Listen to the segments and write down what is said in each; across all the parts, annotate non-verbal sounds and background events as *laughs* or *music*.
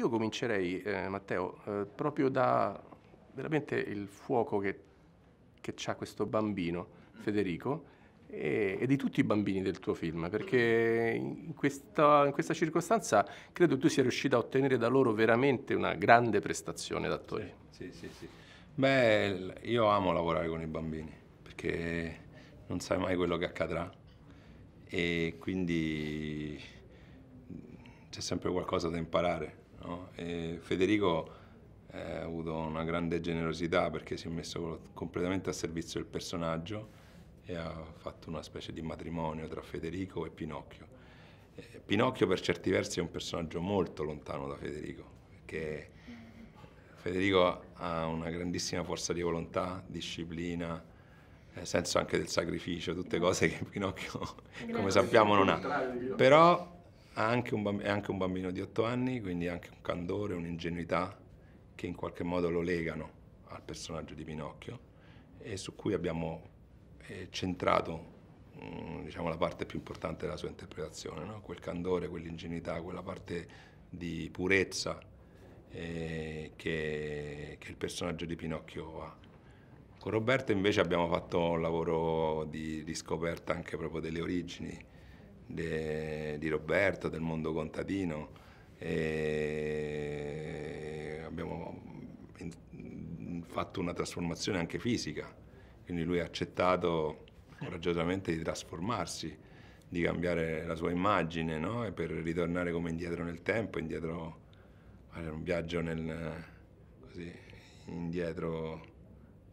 io comincerei, eh, Matteo, eh, proprio da veramente il fuoco che, che ha questo bambino, Federico, e, e, di tutti i bambini del tuo film, perché in questa, in questa, circostanza credo tu sia riuscito a ottenere da loro veramente una grande prestazione d'attore. Sì, sì, sì. Beh, io amo lavorare con i bambini, perché non sai mai quello che accadrà e quindi c'è sempre qualcosa da imparare. No? Federico eh, ha avuto una grande generosità perché si è messo completamente a servizio del personaggio e ha fatto una specie di matrimonio tra Federico e Pinocchio. Eh, Pinocchio per certi versi è un personaggio molto lontano da Federico, perché Federico ha una grandissima forza di volontà, disciplina, eh, senso anche del sacrificio, tutte cose che Pinocchio, *laughs* come sappiamo, non ha. Però anche bambino, è anche un bambino di otto anni, quindi anche un candore, un'ingenuità che in qualche modo lo legano al personaggio di Pinocchio e su cui abbiamo eh, centrato mm, diciamo, la parte più importante della sua interpretazione, no? quel candore, quell'ingenuità, quella parte di purezza eh, che, che il personaggio di Pinocchio ha. Con Roberto invece abbiamo fatto un lavoro di riscoperta anche proprio delle origini de, di Roberto, del mondo contadino. E abbiamo fatto una trasformazione anche fisica, quindi lui ha accettato coraggiosamente di trasformarsi, di cambiare la sua immagine no? per ritornare come indietro nel tempo, indietro, fare un viaggio nel, così, indietro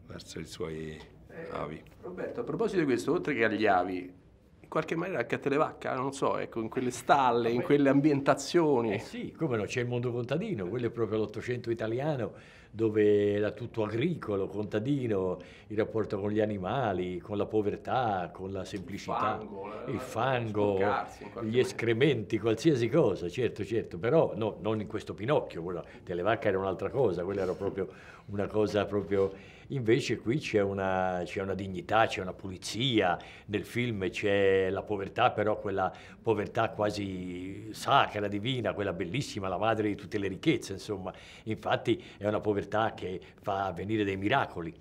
verso i suoi eh, avi. Roberto, a proposito di questo, oltre che agli avi, in qualche maniera anche a Televacca, non so, ecco, in quelle stalle, in quelle ambientazioni. Eh sì, come no, c'è il mondo contadino, quello è proprio l'Ottocento italiano, dove era tutto agricolo, contadino, il rapporto con gli animali, con la povertà, con la semplicità, il fango, il fango gli escrementi, qualsiasi cosa, certo, certo, però no, non in questo Pinocchio, quella Televacca era un'altra cosa, quella era proprio una cosa proprio Invece qui c'è una, una dignità, c'è una pulizia, nel film c'è la povertà, però quella povertà quasi sacra, divina, quella bellissima, la madre di tutte le ricchezze, insomma. Infatti è una povertà che fa avvenire dei miracoli.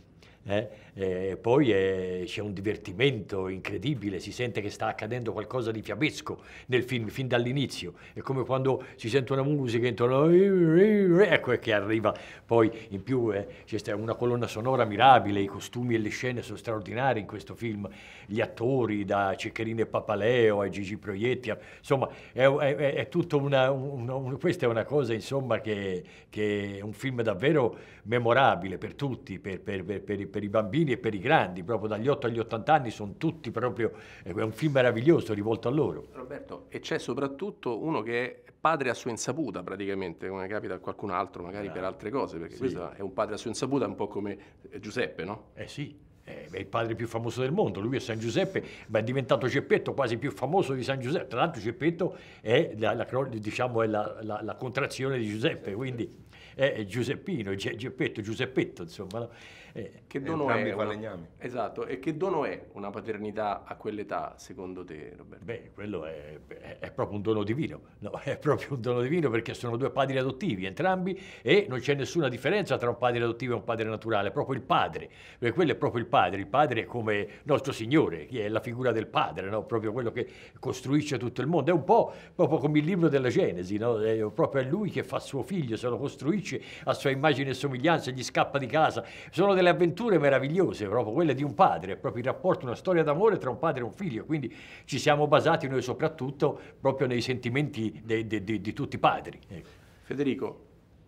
Eh? Eh, poi eh, c'è un divertimento incredibile, si sente che sta accadendo qualcosa di fiabesco nel film, fin dall'inizio. È come quando si sente una musica intorno, ecco che arriva. Poi in più eh, c'è una colonna sonora mirabile, i costumi e le scene sono straordinari in questo film, gli attori da Ceccherini e Papaleo a Gigi Proietti, insomma è, è, è tutto una, una, una, questa è una cosa insomma che, che, è un film davvero memorabile per tutti, per, per, per, per per i bambini e per i grandi, proprio dagli 8 agli 80 anni sono tutti proprio, è un film meraviglioso rivolto a loro. Roberto, e c'è soprattutto uno che è padre a sua insaputa praticamente, come capita a qualcun altro magari ah, per altre cose, perché sì. questo è un padre a sua insaputa un po' come Giuseppe, no? Eh sì, è il padre più famoso del mondo, lui è San Giuseppe, ma è diventato Geppetto quasi più famoso di San Giuseppe. Tra l'altro Geppetto è la, la, diciamo, è la, la, la contrazione di Giuseppe, quindi è Giuseppino, Geppetto, Giuseppetto, insomma. No? Eh, che dono è una, esatto, e che dono è una paternità a quell'età secondo te Roberto? Beh, quello è, è, è, proprio un dono divino, no, *laughs* è proprio un dono divino perché sono due padri adottivi entrambi e non c'è nessuna differenza tra un padre adottivo e un padre naturale, è proprio il padre, perché quello è proprio il padre, il padre è come nostro Signore, che è la figura del padre, no? proprio quello che costruisce tutto il mondo, è un po' proprio come il libro della Genesi, no? è proprio lui che fa suo figlio, se lo costruisce a sua immagine e somiglianza, gli scappa di casa, sono delle avventure meravigliose, proprio quelle di un padre, è proprio il rapporto, una storia d'amore tra un padre e un figlio, quindi ci siamo basati noi soprattutto proprio nei sentimenti de, de, de, di tutti i padri. Ecco. Federico,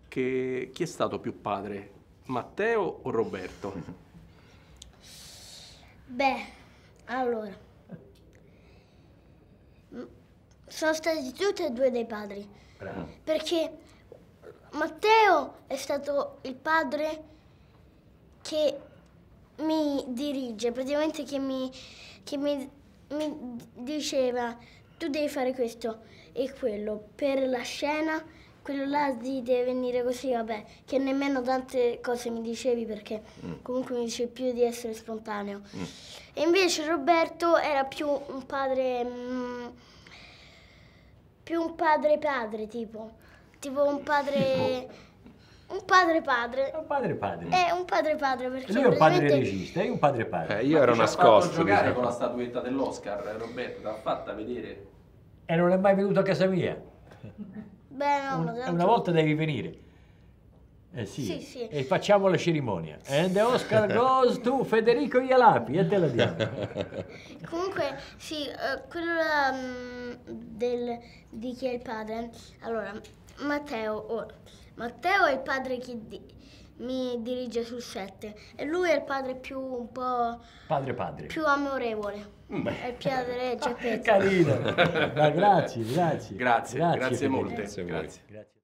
che, chi è stato più padre, Matteo o Roberto? Beh, allora, sono stati tutti e due dei padri. Bravo. Perché Matteo è stato il padre che mi dirige, praticamente che mi, che mi, mi diceva tu devi fare questo e quello per la scena quello là di deve venire così, vabbè, che nemmeno tante cose mi dicevi perché mm. comunque mi dicevi più di essere spontaneo. Mm. E invece Roberto era più un padre, mm, più un padre padre tipo. tipo un padre... Un padre padre. Un padre padre. È un padre padre perché lui è un padre praticamente- regista, è un padre padre. Eh, io ero nascosto. giocare diciamo. con la statuetta dell'Oscar, Roberto, l'ha fatta vedere. E non è mai venuto a casa mia. Beh, no, Un- tanto- una volta devi venire. Eh sì. Sì, sì. E facciamo la cerimonia. And the Oscar goes to Federico Ialapi e te la diamo. *laughs* Comunque, sì, eh, quello là, mm, del, di chi è il padre. Allora, Matteo, ora. Matteo è il padre che di- mi dirige sul set e lui è il padre più un po' Padre padre. più amorevole. È il padre Geppetto. Carino. *laughs* Ma grazie, grazie. Grazie, grazie, molte. Grazie voi. grazie. Grazie.